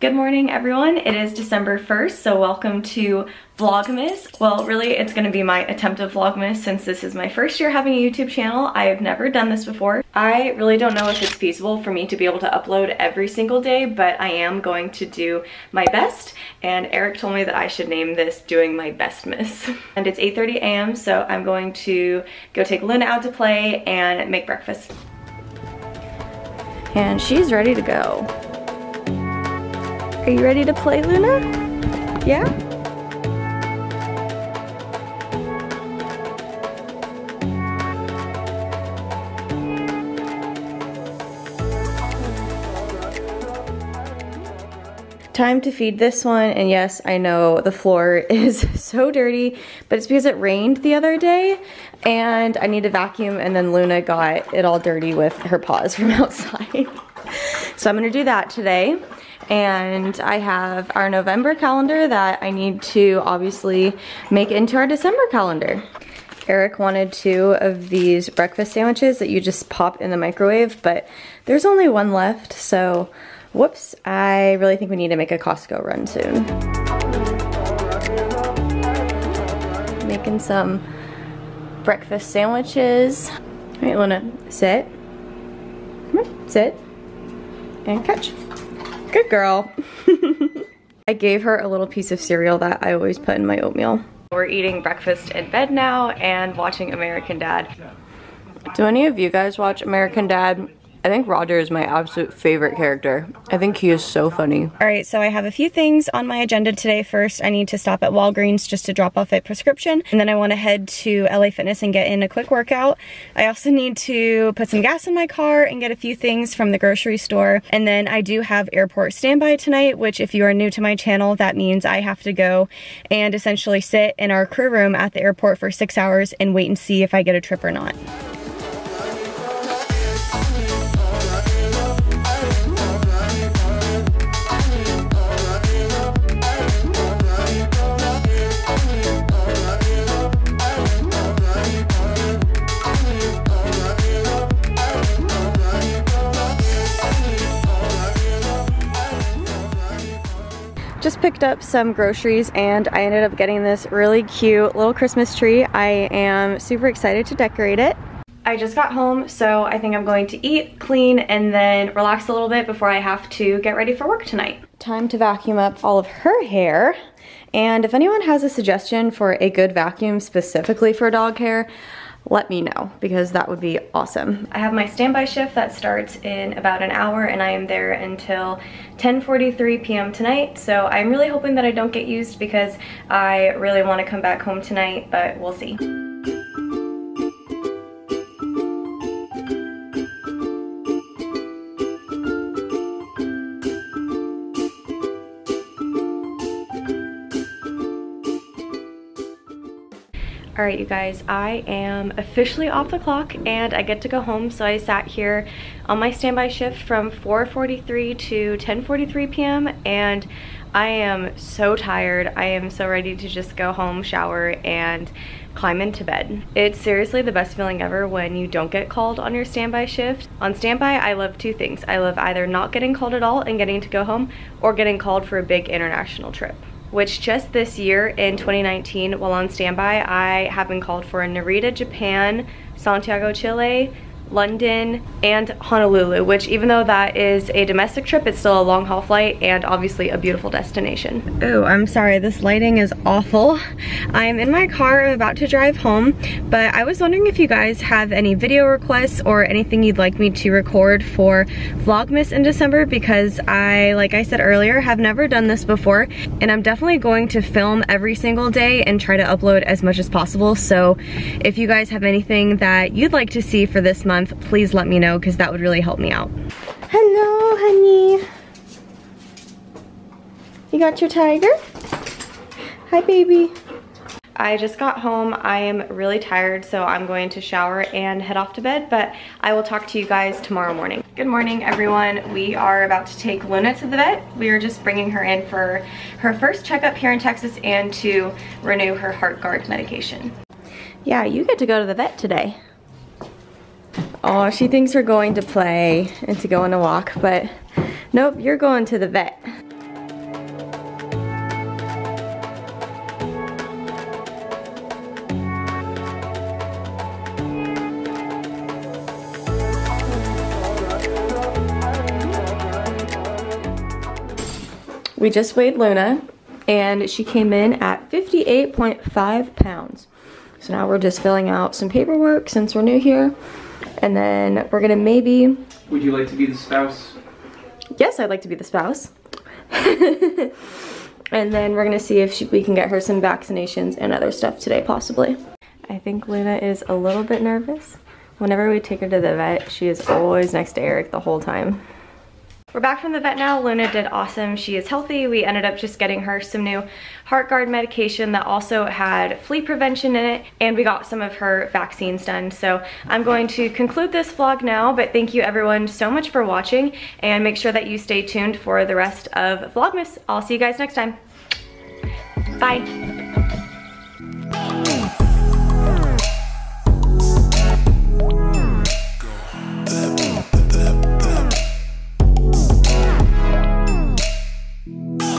Good morning everyone. It is December 1st, so welcome to Vlogmas. Well, really it's gonna be my attempt of Vlogmas since this is my first year having a YouTube channel. I have never done this before. I really don't know if it's feasible for me to be able to upload every single day, but I am going to do my best. And Eric told me that I should name this Doing My BestMas. And it's 8.30 a.m. so I'm going to go take Luna out to play and make breakfast. And she's ready to go. Are you ready to play, Luna? Yeah? Time to feed this one, and yes, I know the floor is so dirty, but it's because it rained the other day, and I need to vacuum, and then Luna got it all dirty with her paws from outside. so I'm gonna do that today and I have our November calendar that I need to obviously make into our December calendar. Eric wanted two of these breakfast sandwiches that you just pop in the microwave, but there's only one left, so whoops, I really think we need to make a Costco run soon. Making some breakfast sandwiches. All right, Luna, sit. Come on, sit. And catch. Good girl. I gave her a little piece of cereal that I always put in my oatmeal. We're eating breakfast in bed now and watching American Dad. Do any of you guys watch American Dad? I think Roger is my absolute favorite character. I think he is so funny. All right, so I have a few things on my agenda today. First, I need to stop at Walgreens just to drop off a prescription. And then I want to head to LA Fitness and get in a quick workout. I also need to put some gas in my car and get a few things from the grocery store. And then I do have airport standby tonight, which if you are new to my channel, that means I have to go and essentially sit in our crew room at the airport for six hours and wait and see if I get a trip or not. Picked up some groceries and I ended up getting this really cute little Christmas tree. I am super excited to decorate it. I just got home, so I think I'm going to eat, clean, and then relax a little bit before I have to get ready for work tonight. Time to vacuum up all of her hair. And if anyone has a suggestion for a good vacuum specifically for dog hair, let me know because that would be awesome. I have my standby shift that starts in about an hour and I am there until 10.43 p.m. tonight. So I'm really hoping that I don't get used because I really want to come back home tonight, but we'll see. All right, you guys, I am officially off the clock and I get to go home. So I sat here on my standby shift from 4.43 to 10.43 p.m. and I am so tired. I am so ready to just go home, shower, and climb into bed. It's seriously the best feeling ever when you don't get called on your standby shift. On standby, I love two things. I love either not getting called at all and getting to go home or getting called for a big international trip which just this year in 2019 while on standby I have been called for Narita, Japan, Santiago, Chile, London, and Honolulu, which even though that is a domestic trip, it's still a long haul flight and obviously a beautiful destination. Oh, I'm sorry, this lighting is awful. I'm in my car, I'm about to drive home, but I was wondering if you guys have any video requests or anything you'd like me to record for Vlogmas in December because I, like I said earlier, have never done this before and I'm definitely going to film every single day and try to upload as much as possible. So if you guys have anything that you'd like to see for this month, month, please let me know because that would really help me out. Hello, honey. You got your tiger? Hi, baby. I just got home. I am really tired, so I'm going to shower and head off to bed, but I will talk to you guys tomorrow morning. Good morning, everyone. We are about to take Luna to the vet. We are just bringing her in for her first checkup here in Texas and to renew her Heartgard medication. Yeah, you get to go to the vet today. Oh, she thinks we're going to play and to go on a walk, but nope, you're going to the vet. We just weighed Luna and she came in at 58.5 pounds. So now we're just filling out some paperwork since we're new here. And then we're gonna maybe... Would you like to be the spouse? Yes, I'd like to be the spouse. and then we're gonna see if she, we can get her some vaccinations and other stuff today possibly. I think Luna is a little bit nervous. Whenever we take her to the vet, she is always next to Eric the whole time. We're back from the vet now. Luna did awesome. She is healthy. We ended up just getting her some new Heartgard medication that also had flea prevention in it, and we got some of her vaccines done. So I'm going to conclude this vlog now, but thank you everyone so much for watching, and make sure that you stay tuned for the rest of Vlogmas. I'll see you guys next time. Bye.